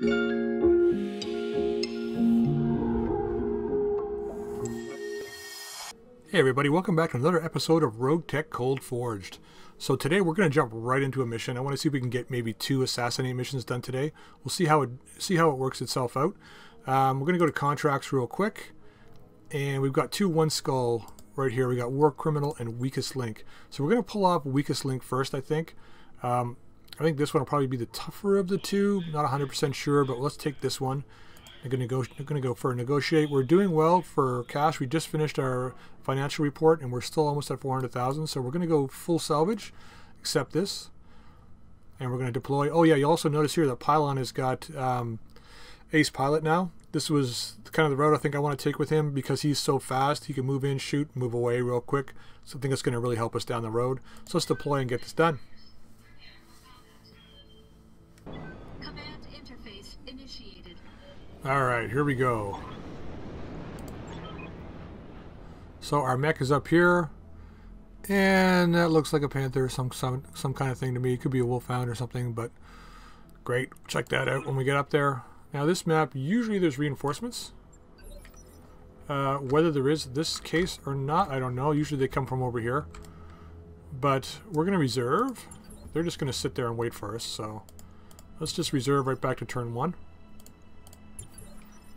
Hey everybody, welcome back to another episode of Rogue Tech Cold Forged. So today we're going to jump right into a mission. I want to see if we can get maybe two assassinate missions done today. We'll see how it see how it works itself out. Um, we're going to go to contracts real quick, and we've got two one skull right here. We got war criminal and weakest link. So we're going to pull off weakest link first. I think. Um, I think this one will probably be the tougher of the two. Not 100% sure, but let's take this one. I'm going to go. For a negotiate. We're doing well for cash. We just finished our financial report, and we're still almost at 400,000. So we're going to go full salvage, accept this, and we're going to deploy. Oh yeah, you also notice here that Pylon has got um, Ace Pilot now. This was kind of the route I think I want to take with him because he's so fast. He can move in, shoot, move away real quick. So I think that's going to really help us down the road. So let's deploy and get this done. All right, here we go. So our mech is up here, and that looks like a panther, some some some kind of thing to me. It could be a wolfhound or something, but great. Check that out when we get up there. Now this map, usually there's reinforcements. Uh, whether there is this case or not, I don't know. Usually they come from over here. But we're going to reserve. They're just going to sit there and wait for us, so let's just reserve right back to turn one.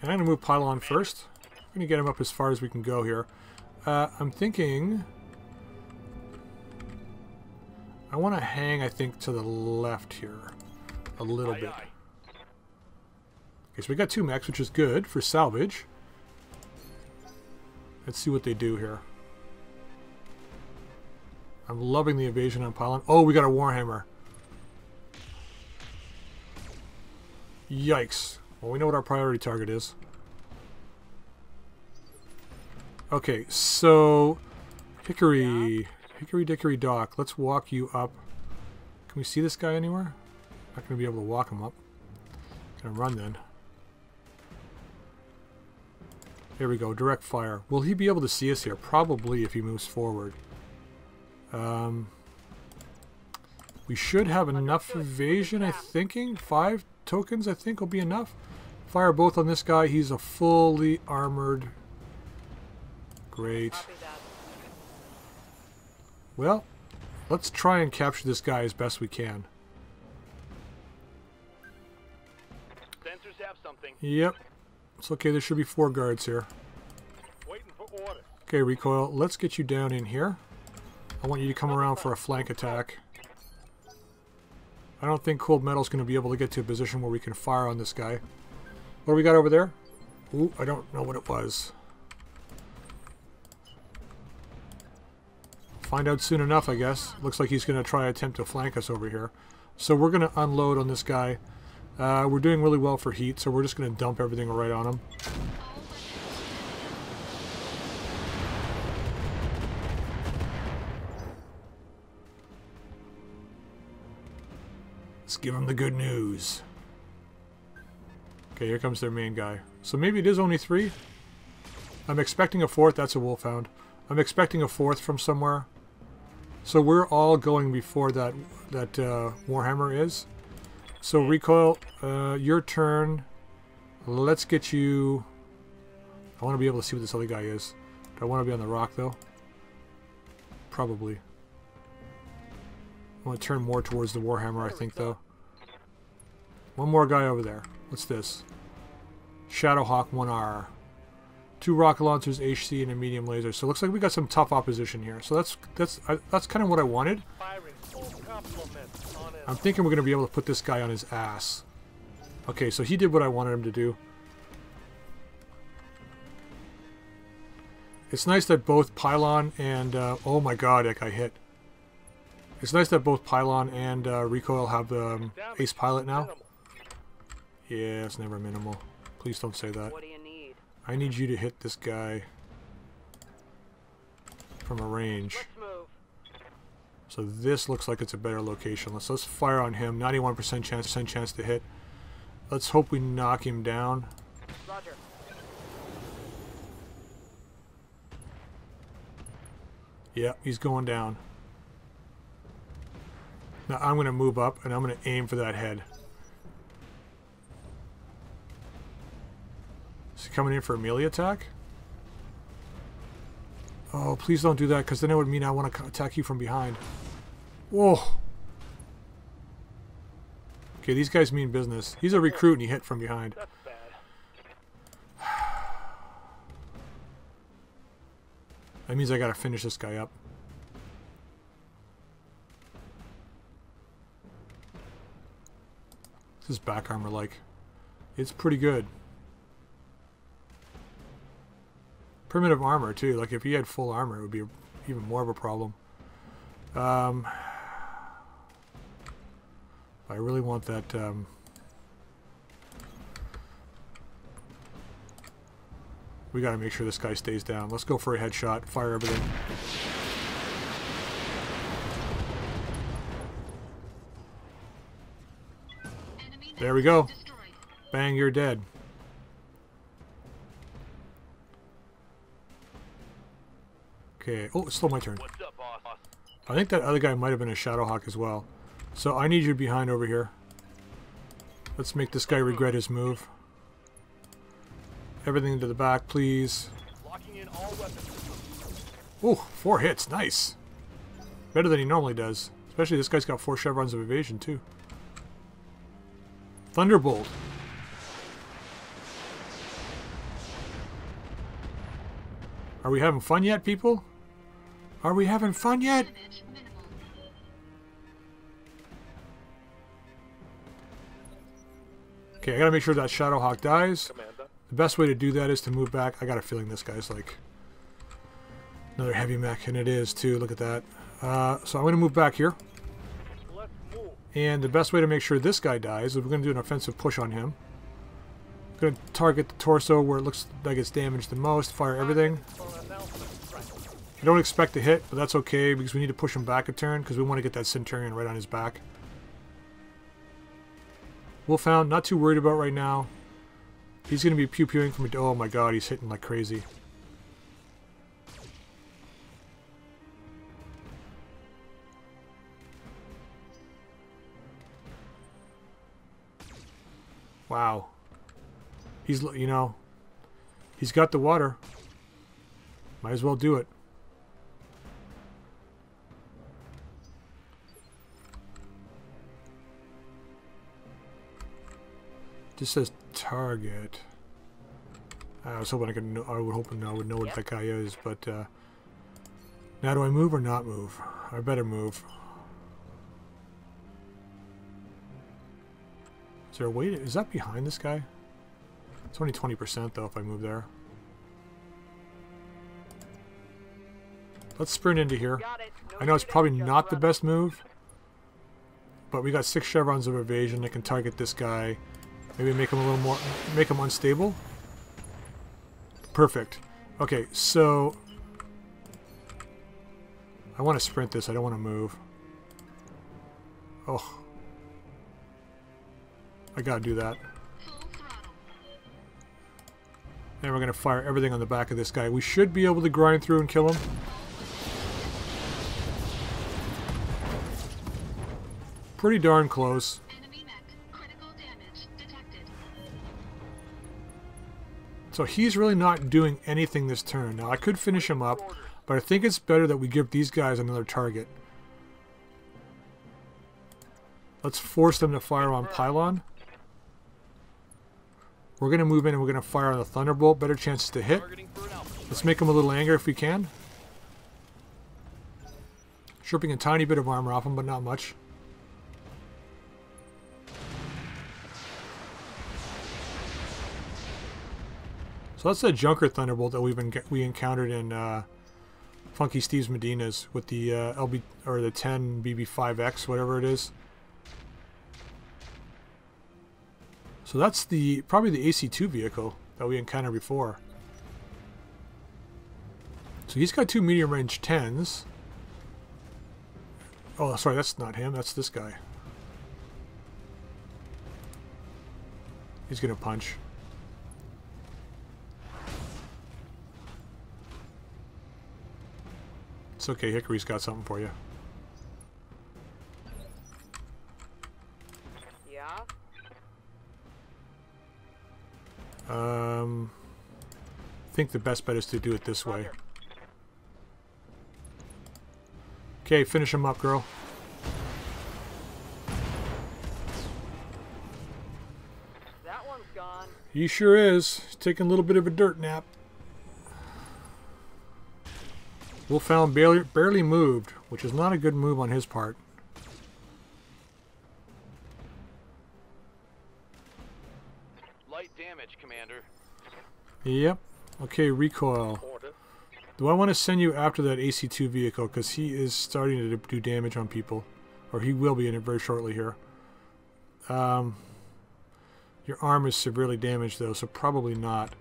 And I'm going to move Pylon first. I'm going to get him up as far as we can go here. Uh, I'm thinking... I want to hang, I think, to the left here. A little bit. Okay, so we got two mechs, which is good for salvage. Let's see what they do here. I'm loving the evasion on Pylon. Oh, we got a Warhammer. Yikes. Well, we know what our priority target is. Okay, so Hickory, Hickory Dickory Dock. Let's walk you up. Can we see this guy anywhere? Not going to be able to walk him up. Gonna run then. There we go, direct fire. Will he be able to see us here? Probably if he moves forward. Um, we should have enough evasion, I thinking. Five tokens, I think, will be enough. Fire both on this guy. He's a fully armored. Great. Well, let's try and capture this guy as best we can. Sensors have something. Yep. It's okay, there should be four guards here. Waiting for order. Okay, Recoil, let's get you down in here. I want you to come around for a flank attack. I don't think Cold Metal's going to be able to get to a position where we can fire on this guy. What do we got over there? Ooh, I don't know what it was. Find out soon enough, I guess. Looks like he's going to try attempt to flank us over here. So we're going to unload on this guy. Uh, we're doing really well for heat, so we're just going to dump everything right on him. Let's give him the good news. Okay, here comes their main guy. So maybe it is only three? I'm expecting a fourth. That's a wolfhound. I'm expecting a fourth from somewhere. So we're all going before that that uh, Warhammer is. So recoil, uh, your turn. Let's get you. I want to be able to see what this other guy is. Do I want to be on the rock though? Probably. I want to turn more towards the Warhammer, I think though. One more guy over there. What's this? Shadowhawk 1R. Two rocket launchers, HC, and a medium laser. So it looks like we got some tough opposition here. So that's that's uh, that's kind of what I wanted. I'm thinking we're going to be able to put this guy on his ass. Okay, so he did what I wanted him to do. It's nice that both Pylon and... Uh, oh my god, that guy hit. It's nice that both Pylon and uh, Recoil have the um, Ace Pilot now. Yeah, it's never minimal. Please don't say that. What do you need? I need you to hit this guy from a range. So this looks like it's a better location. Let's let's fire on him. 91% chance percent chance to hit. Let's hope we knock him down. Roger. Yeah, he's going down. Now I'm going to move up and I'm going to aim for that head. Is he coming in for a melee attack? Oh, please don't do that, because then it would mean I want to attack you from behind. Whoa. Okay, these guys mean business. He's a recruit and he hit from behind. That's bad. That means I gotta finish this guy up. What's his back armor like? It's pretty good. Primitive armor too. Like if he had full armor, it would be even more of a problem. Um, I really want that. Um, we got to make sure this guy stays down. Let's go for a headshot. Fire everything. There we go. Bang, you're dead. Okay. Oh, it's still my turn. Up? I think that other guy might have been a Shadowhawk as well. So I need you behind over here. Let's make this guy regret his move. Everything to the back, please. Ooh, four hits. Nice. Better than he normally does. Especially this guy's got four chevrons of evasion, too. Thunderbolt. Are we having fun yet, people? Are we having fun yet? Okay, I gotta make sure that Shadowhawk dies. The best way to do that is to move back. I got a feeling this guy's like another heavy mech, and it is too. Look at that. Uh, so I'm going to move back here. And the best way to make sure this guy dies is we're going to do an offensive push on him. To target the torso where it looks like it's damaged the most. Fire everything. For an announcement. Right. I don't expect to hit, but that's okay because we need to push him back a turn because we want to get that Centurion right on his back. Wolfhound, not too worried about right now. He's going to be pew-pewing from... Oh my god, he's hitting like crazy. Wow. He's, you know, he's got the water. Might as well do it. Just says target. I was hoping I could. Know, I would hoping I would know what that guy is, but uh, now do I move or not move? I better move. Is there a way? To, is that behind this guy? It's only twenty percent though if I move there. Let's sprint into here. I know it's probably not the best move, but we got six chevrons of evasion that can target this guy. Maybe make them a little more, make them unstable. Perfect. Okay, so I want to sprint this. I don't want to move. Oh, I gotta do that. And we're gonna fire everything on the back of this guy. We should be able to grind through and kill him. Pretty darn close. So he's really not doing anything this turn. Now I could finish him up, but I think it's better that we give these guys another target. Let's force them to fire on Pylon. We're going to move in and we're going to fire on the Thunderbolt. Better chances to hit. Let's make him a little angry if we can. Stripping a tiny bit of armor off him, but not much. So that's the Junker Thunderbolt that we've been we encountered in uh, Funky Steve's Medinas with the uh, LB or the 10 BB5X, whatever it is. So that's the probably the AC2 vehicle that we encountered before. So he's got two medium range 10s. Oh, sorry, that's not him. That's this guy. He's going to punch. It's okay. Hickory's got something for you. Yeah? Um, I think the best bet is to do it this way. Okay, finish him up, girl. That one's gone. He sure is. He's taking a little bit of a dirt nap. Wolfhound barely, barely moved, which is not a good move on his part. Light damage, Commander. Yep. Okay, recoil. Order. Do I want to send you after that AC2 vehicle? Because he is starting to do damage on people. Or he will be in it very shortly here. Um, your arm is severely damaged, though, so probably not.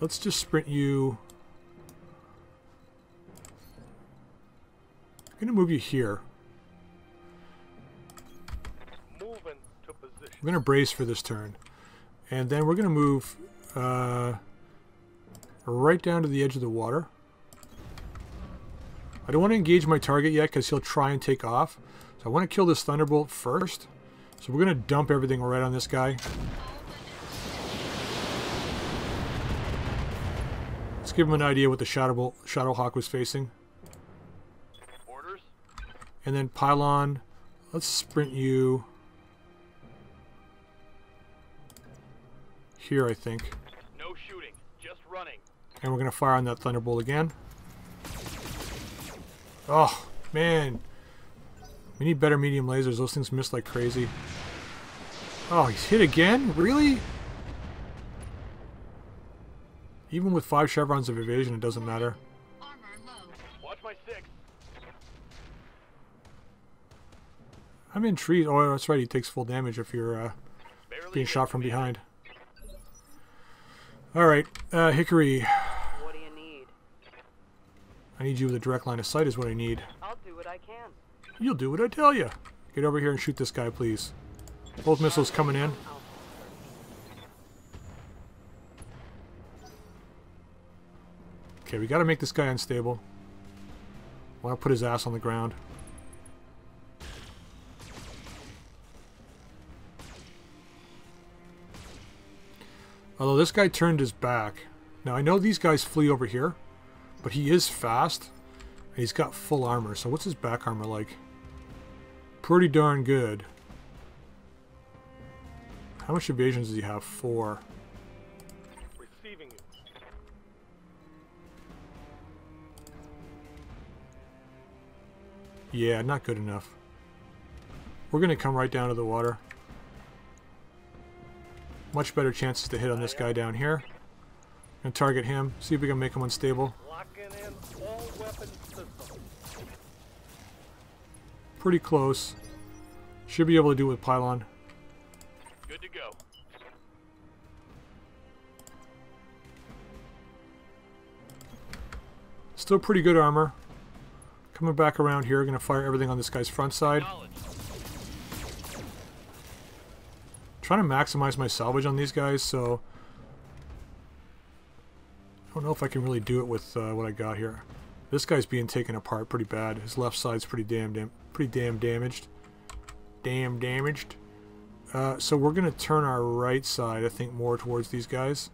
Let's just sprint you... I'm going to move you here. Moving to position. I'm going to brace for this turn. And then we're going to move uh, right down to the edge of the water. I don't want to engage my target yet because he'll try and take off. So I want to kill this Thunderbolt first. So we're going to dump everything right on this guy. Let's give him an idea what the shadow hawk was facing. And then Pylon, let's sprint you here, I think. No shooting. Just running. And we're going to fire on that Thunderbolt again. Oh, man. We need better medium lasers. Those things miss like crazy. Oh, he's hit again? Really? Even with five chevrons of evasion, it doesn't matter. I'm in trees. Oh, that's right. He takes full damage if you're uh, being shot from behind. All right, uh, Hickory. What do you need? I need you with a direct line of sight is what I need. I'll do what I can. You'll do what I tell you. Get over here and shoot this guy, please. Both missiles coming in. Okay, we gotta make this guy unstable. I want to put his ass on the ground. Although this guy turned his back. Now I know these guys flee over here, but he is fast. And he's got full armor. So what's his back armor like? Pretty darn good. How much evasions does he have? Four. Yeah, not good enough. We're going to come right down to the water. Much better chances to hit on this guy down here. Gonna target him, see if we can make him unstable. Locking in all weapon systems. Pretty close. Should be able to do it with Pylon. Good to go. Still pretty good armor. Coming back around here, gonna fire everything on this guy's front side. Knowledge. Trying to maximize my salvage on these guys, so... I don't know if I can really do it with uh, what I got here. This guy's being taken apart pretty bad. His left side's pretty damn, dam pretty damn damaged. Damn damaged. Uh, so we're going to turn our right side, I think, more towards these guys.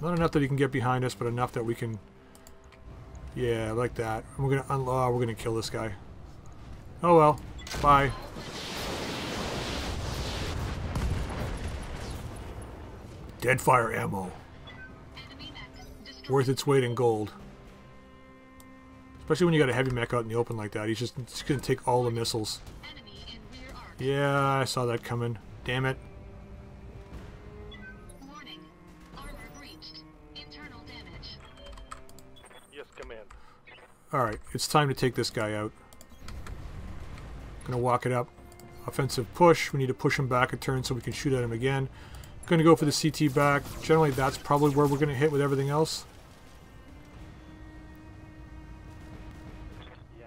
Not enough that he can get behind us, but enough that we can... Yeah, like that. We're gonna oh, we're gonna kill this guy. Oh well. Bye. Deadfire ammo. Enemy mech destroyed. Worth its weight in gold. Especially when you got a heavy mech out in the open like that. He's just, just gonna take all the missiles. Enemy in rear arc. Yeah, I saw that coming. Damn it. Warning. Armor breached. Internal damage. Yes, Alright, it's time to take this guy out. Gonna walk it up. Offensive push. We need to push him back a turn so we can shoot at him again. Gonna go for the CT back. Generally, that's probably where we're gonna hit with everything else. Yeah,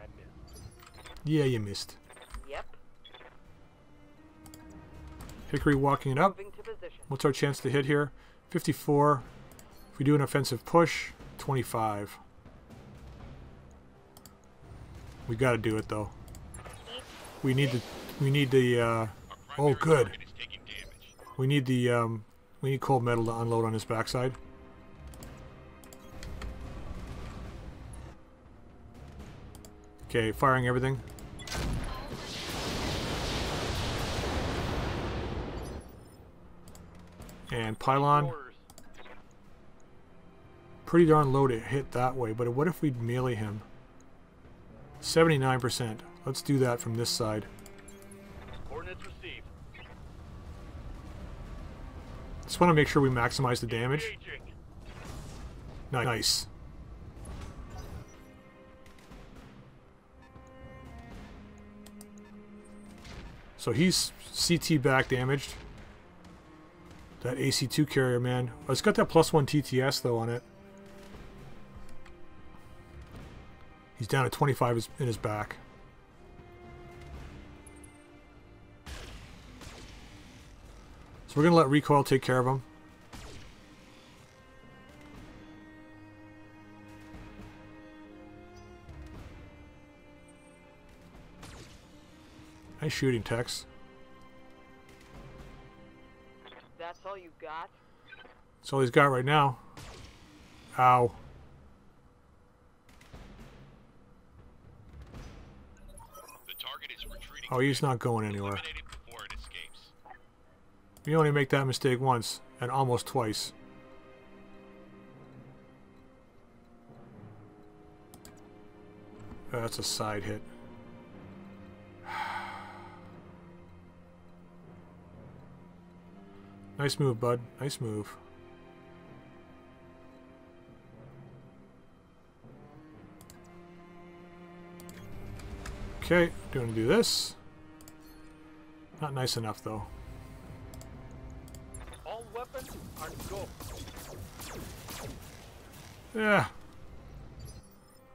Yeah, you missed. Yep. Hickory walking it up. To. What's our chance to hit here? 54. If we do an offensive push, 25. We got to do it though. We need the we need the uh, oh good. We need the um, we need cold metal to unload on his backside. Okay, firing everything. And pylon. Pretty darn low to hit that way, but what if we melee him? 79%. Let's do that from this side. Just want to make sure we maximize the damage. Nice. So he's CT back damaged. That AC2 carrier, man. Oh, it's got that plus one TTS, though, on it. He's down at 25 in his back. We're going to let Recoil take care of him. Nice shooting, Tex. That's all you got? That's all he's got right now. Ow. The target is retreating. Oh, he's not going anywhere. Eliminate it before it escapes. You only make that mistake once, and almost twice. Uh, That's a side hit. Nice move, bud. Nice move. Okay, going to do this. Not nice enough, though. Are go. Yeah.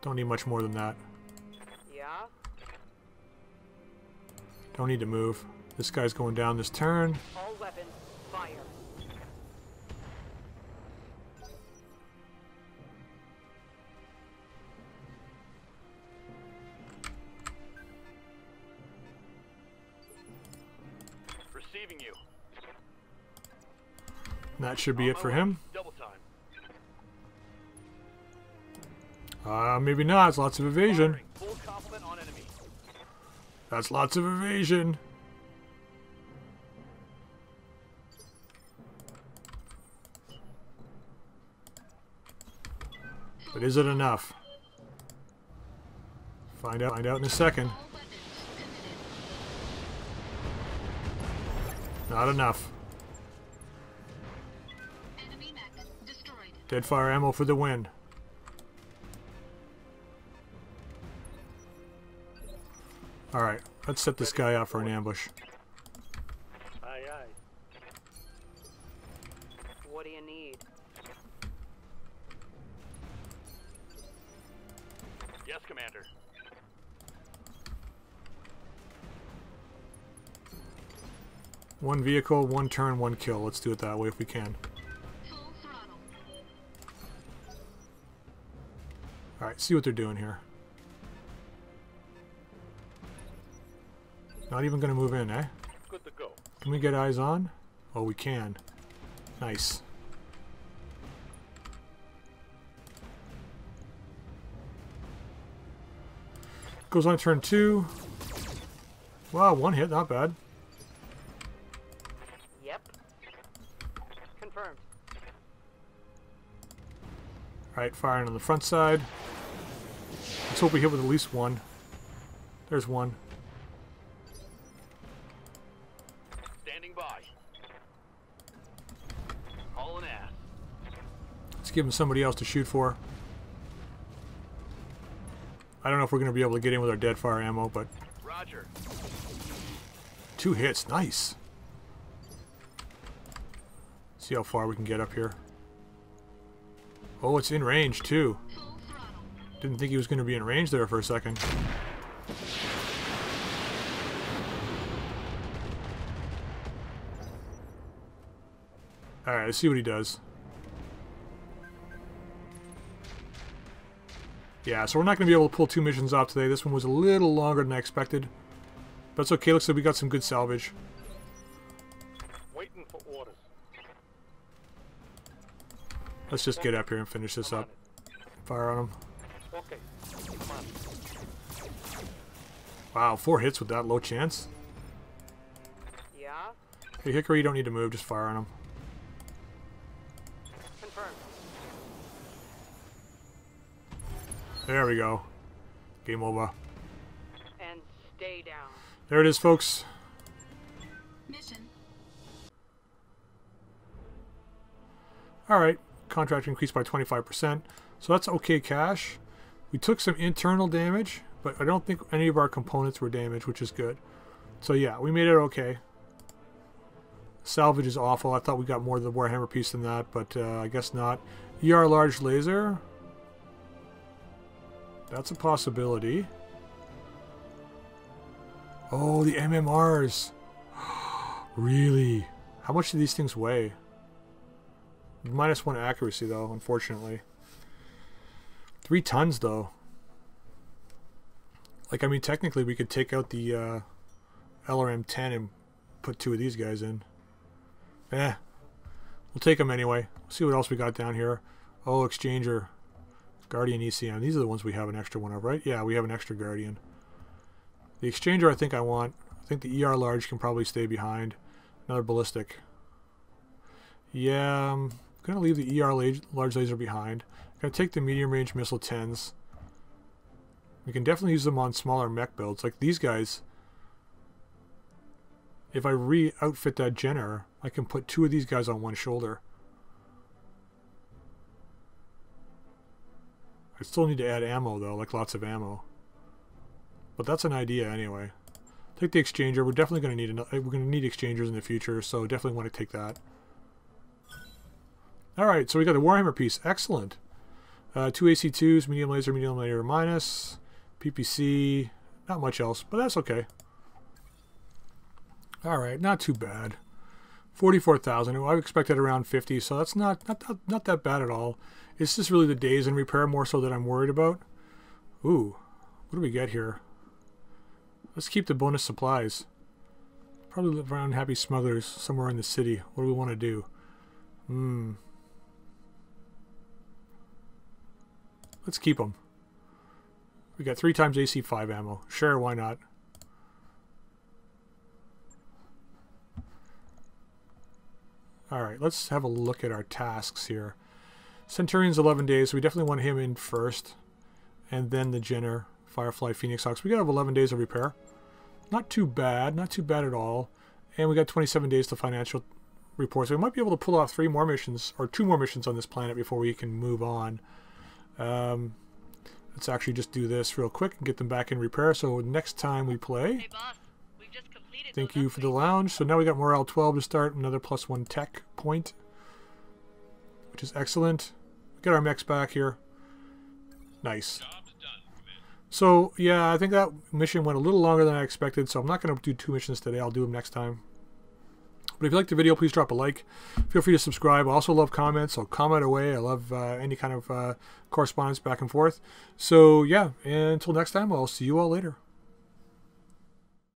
Don't need much more than that. Yeah? Don't need to move. This guy's going down this turn. All weapons, fire. That should be it for him. Uh, maybe not. It's lots of evasion. That's lots of evasion. But is it enough? Find out. Find out in a second. Not enough. Deadfire ammo for the win. All right, let's set this guy up for an ambush. Aye, aye. What do you need? Yes, Commander. One vehicle, one turn, one kill. Let's do it that way if we can. All right, see what they're doing here. Not even going to move in, eh? Good to go. Can we get eyes on? Oh, we can. Nice. Goes on turn two. Wow, one hit, not bad. Yep. Confirmed. Alright, firing on the front side. Hope we hit with at least one. There's one. Standing by. Hauling ass. Let's give him somebody else to shoot for. I don't know if we're going to be able to get in with our dead fire ammo, but Roger. two hits. Nice. See how far we can get up here. Oh, it's in range, too. Didn't think he was going to be in range there for a second. Alright, let's see what he does. Yeah, so we're not going to be able to pull two missions off today. This one was a little longer than I expected. But it's okay. Looks like we got some good salvage. Waiting for orders. Let's just get up here and finish this up. Fire on him. Wow, four hits with that low chance. Yeah? Hey, Hickory, you don't need to move. Just fire on him. Confirmed. There we go. Game over. And stay down. There it is, folks. Mission. All right, contract increased by 25%. So that's okay cash. We took some internal damage, but I don't think any of our components were damaged, which is good. So yeah, we made it okay. Salvage is awful. I thought we got more of the Warhammer piece than that, but uh, I guess not. ER large laser. That's a possibility. Oh, the MMRs. really? How much do these things weigh? Minus one accuracy, though, unfortunately. Three tons, though. Like, I mean, technically, we could take out the uh, LRM-10 and put two of these guys in. Eh. We'll take them anyway. See what else we got down here. Oh, Exchanger. Guardian ECM. These are the ones we have an extra one of, right? Yeah, we have an extra Guardian. The Exchanger I think I want. I think the ER large can probably stay behind. Another Ballistic. Yeah, I'm going to leave the ER large laser behind. Going to take the medium range missile 10s. We can definitely use them on smaller mech builds. Like these guys, if I re-outfit that Jenner, I can put two of these guys on one shoulder. I still need to add ammo though, like lots of ammo. But that's an idea anyway. Take the exchanger. We're definitely going to need another, we're going to need exchangers in the future, so definitely want to take that. All right, so we got the Warhammer piece. Excellent. Uh, two AC2s, medium laser, medium laser minus, PPC, not much else, but that's okay. All right, not too bad. 44,000. I expected around 50, so that's not, not, not, not that bad at all. It's just really the days in repair more so that I'm worried about. Ooh, what do we get here? Let's keep the bonus supplies. Probably live around Happy Smugglers somewhere in the city. What do we want to do? Hmm. Let's keep them. We got three times AC5 ammo. Sure, why not? Alright, let's have a look at our tasks here. Centurion's 11 days, we definitely want him in first. And then the Jenner, Firefly, Phoenix Hawks. We got 11 days of repair. Not too bad, not too bad at all. And we got 27 days to financial reports. So we might be able to pull off three more missions, or two more missions on this planet before we can move on. Um, let's actually just do this real quick and get them back in repair. So next time we play... Hey boss, we've just completed Thank you for the lounge. So now we got morale 12 to start, another plus one tech point, which is excellent. Get our mechs back here. Nice. Job's done, Commander. So yeah, I think that mission went a little longer than I expected. So I'm not going to do two missions today. I'll do them next time. But if you like the video, please drop a like. Feel free to subscribe. I also love comments, so comment away. I love uh, any kind of uh, correspondence back and forth. So yeah, until next time, I'll see you all later.